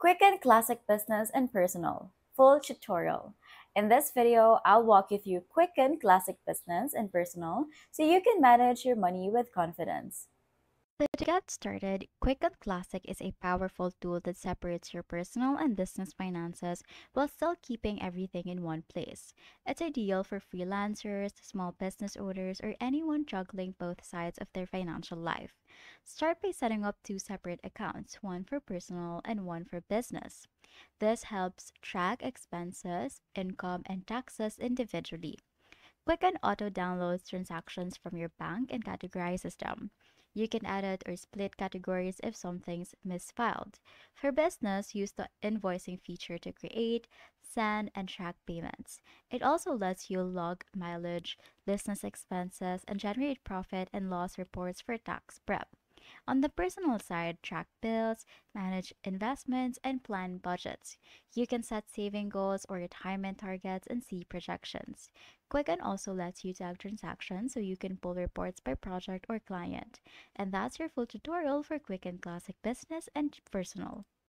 Quicken Classic Business and Personal Full Tutorial. In this video, I'll walk you through Quicken Classic Business and Personal so you can manage your money with confidence. So to get started, Quicken Classic is a powerful tool that separates your personal and business finances while still keeping everything in one place. It's ideal for freelancers, small business owners, or anyone juggling both sides of their financial life. Start by setting up two separate accounts, one for personal and one for business. This helps track expenses, income, and taxes individually. Quicken auto downloads transactions from your bank and categorizes them. You can edit or split categories if something's misfiled. For business, use the invoicing feature to create, send, and track payments. It also lets you log mileage, business expenses, and generate profit and loss reports for tax prep. On the personal side, track bills, manage investments, and plan budgets. You can set saving goals or retirement targets and see projections. Quicken also lets you tag transactions so you can pull reports by project or client. And that's your full tutorial for Quicken Classic Business and Personal.